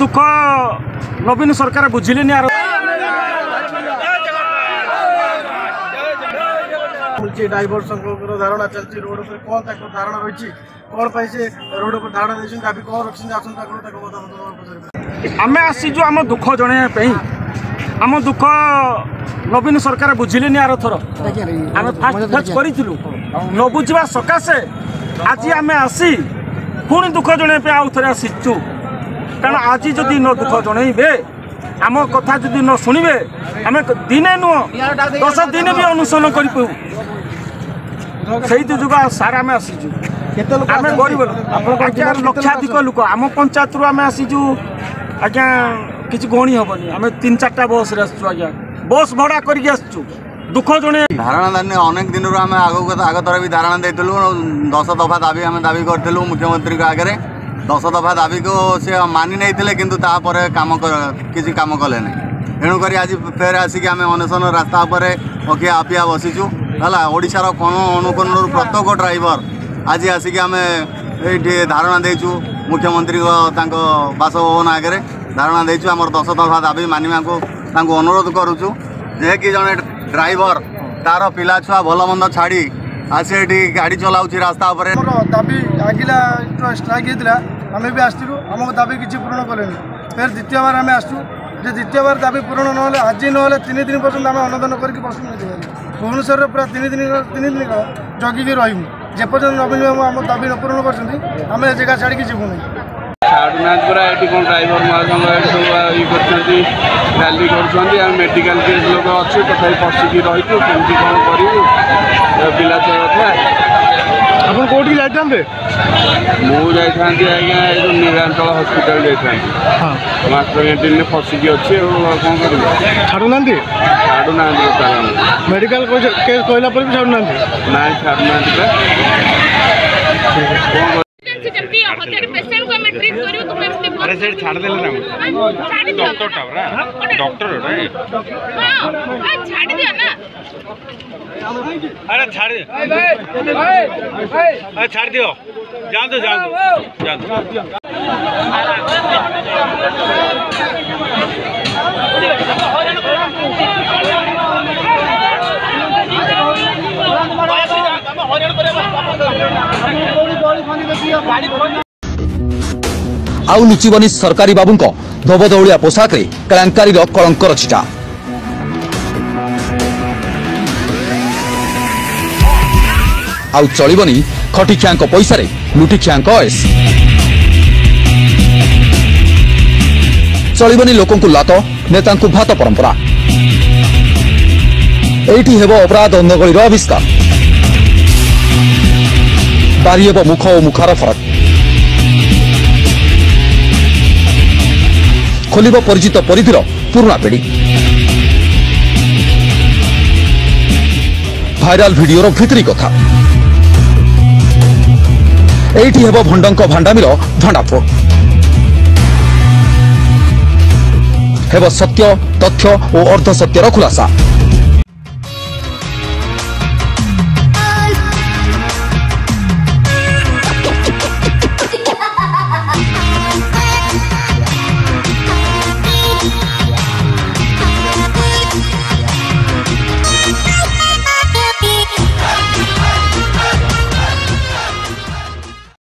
দুঃখ নবীন চৰকাৰে বুজিলে নি আৰু ড্ৰাইভৰ সংঘৰ ধাৰণা চলিছে ৰোড উপৰি কণ তাক ধাৰণা ৰৈছে আমি আছিছোঁ আম দুখ নবীন চৰকাৰে বুজিলে নি আৰু থৰ আজি আমি আছি পুনি দুখ জনাই আৰু କାରଣ ଆଜି ଯଦି ନ ଦୁଃଖ ଜଣେଇବେ ଆମ କଥା ଯଦି ନ ଶୁଣିବେ ଆମେ ଦିନେ ନୁହଁ ଦଶ ଦିନ ବି ଅନୁସରଣ କରିବୁ ସେଇଥି ଯୋଗୁଁ ସାର୍ ଆମେ ଆସିଛୁ ଆମେ ଗରିବ ଆଜ୍ଞା ଲକ୍ଷାଧିକ ଲୋକ ଆମ ପଞ୍ଚାୟତରୁ ଆମେ ଆସିଛୁ ଆଜ୍ଞା କିଛି ଗଣି ହେବନି ଆମେ ତିନି ଚାରିଟା ବସ୍ରେ ଆସିଛୁ ଆଜ୍ଞା ବସ୍ ଭଡ଼ା କରିକି ଆସିଛୁ দুঃখ জনে ধারণা দানি অনেক দিনর আমি আগ আগতর বি ধারণা দিয়েছিল দশ দফা দাবি আমি দাবি করলু মুখ্যমন্ত্রী আগে ଦଶ ଦଫା ଦାବିକୁ ସେ ମାନି ନେଇଥିଲେ କିନ୍ତୁ ତାପରେ କାମ କିଛି କାମ କଲେନି ତେଣୁକରି ଆଜି ଫେର ଆସିକି ଆମେ ଅନେଶନ ରାସ୍ତା ଉପରେ ଅଖିଆ ଆପିଆ ବସିଛୁ ହେଲା ଓଡ଼ିଶାର କୋଣ ଅନୁକୋଣରୁ ପ୍ରତ୍ୟେକ ଡ୍ରାଇଭର ଆଜି ଆସିକି ଆମେ ଏଇଠି ଧାରଣା ଦେଇଛୁ ମୁଖ୍ୟମନ୍ତ୍ରୀଙ୍କ ତାଙ୍କ ବାସଭବନ ଆଗରେ ଧାରଣା ଦେଇଛୁ ଆମର ଦଶ ଦଫା ଦାବି ମାନିବାକୁ ତାଙ୍କୁ ଅନୁରୋଧ କରୁଛୁ ଯେ କି ଜଣେ ଡ୍ରାଇଭର ତାର ପିଲାଛୁଆ ଭଲମନ୍ଦ ଛାଡ଼ି ଆସି ଏଠି ଗାଡ଼ି ଚଲାଉଛି ରାସ୍ତା ଉପରେ ଦାବି ଆଗିଲା ଷ୍ଟ୍ରାଇକ୍ ହେଇଥିଲା ଆମେ ବି ଆସିଥିଲୁ ଆମକୁ ଦାବି କିଛି ପୂରଣ କଲେନି ଫେର୍ ଦ୍ୱିତୀୟବାର ଆମେ ଆସୁଛୁ ଯେ ଦ୍ୱିତୀୟବାର ଦାବି ପୂରଣ ନହେଲେ ଆଜି ନହେଲେ ତିନି ଦିନ ପର୍ଯ୍ୟନ୍ତ ଆମେ ଅନୁଦାନ କରିକି ବସୁନୁ ଭୁବନେଶ୍ୱରରେ ପୁରା ତିନି ଦିନ ତିନି ଦିନ ଜଗିକି ରହିବୁ ଯେପର୍ଯ୍ୟନ୍ତ ନବୀନ ବାବୁ ଆମ ଦାବି ନ ପୂରଣ କରିଛନ୍ତି ଆମେ ଏ ଜାଗା ଛାଡ଼ିକି ଯିବୁନି ପୁରା ଏଠି କ'ଣ ଡ୍ରାଇଭର ମହାସଂଘ ଏଠି ସବୁ ଇଏ କରୁଛନ୍ତି ରାଲି କରୁଛନ୍ତି ଆମେ ମେଡ଼ିକାଲ କେସ୍ ଲୋକ ଅଛୁ ତଥାପି ପଶିକି ରହିଛୁ କେମିତି କ'ଣ କରିବୁ ପିଲା ଛୁଆ କଥା ଆପଣ କେଉଁଠିକି ଯାଇଥାନ୍ତେ ମୁଁ ଯାଇଥାନ୍ତି ଆଜ୍ଞା ଏ ଯେଉଁ ନିରାଞ୍ଚଳ ହସ୍ପିଟାଲ ଯାଇଥାନ୍ତି ମାଷ୍ଟର କ୍ୟାଣ୍ଟିନ୍ରେ ଫସିକି ଅଛି ଆଉ କ'ଣ କରିବି ଛାଡ଼ୁନାହାନ୍ତି ଛାଡ଼ୁନାହାନ୍ତି ଦୋକାନ ମେଡ଼ିକାଲ କେସ୍ କହିଲା ପରେ ବି ଛାଡ଼ୁନାହାନ୍ତି ନାଇଁ ଛାଡ଼ୁନାହାନ୍ତି ପା ಸೆಪರೇಟ್ ಕರಿಯೋ ತುಮೆ ಅಷ್ಟೇ ಅರೆ ಸೈಡ್ ಛಾಡ ದೇಲೆ ನಾವು ಛಾಡಿ ದಿಯೋ ಡಾಕ್ಟರ್ ಟವರ ಡಾಕ್ಟರ್ ರೇ ಹಾ ಛಾಡಿ ದಿಯೋ ನಾ ಅರೆ ಛಾಡಿ ಅರೆ ಛಾಡಿ ದಿಯೋ ಜಾನ್ ದೋ ಜಾನ್ ದೋ ಜಾನ್ ದೋ ଆଉ ଲୁଚିବନି ସରକାରୀ ବାବୁଙ୍କ ଧବଧଉଳିଆ ପୋଷାକରେ କେଳାଙ୍କାରୀର କଳଙ୍କର ଛିଟା ଆଉ ଚଳିବନି ଖଟିଖିଆଙ୍କ ପଇସାରେ ଲୁଟିଖିଆଙ୍କ ଅଏସ୍ ଚଳିବନି ଲୋକଙ୍କୁ ଲାତ ନେତାଙ୍କୁ ଭାତ ପରମ୍ପରା ଏଇଠି ହେବ ଅପରାଧ ଅନ୍ଧଗଳିର ଆବିଷ୍କାର ବାରି ହେବ ମୁଖ ଓ ମୁଖାର ଫରକ খোলিব পরিচিত পরিধির পুরোনা পেড়ি ভাইরাল ভিডিওর ভিতরি কথা এইটি হব ভণ্ডঙ্ক ভাণ্ডামীর ভণ্ডাফোড় ହେବ ସତ୍ୟ ତଥ୍ୟ ଓ ଅର୍ଦ୍ଧସତ୍ୟର ଖୁଲାସା